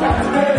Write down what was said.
that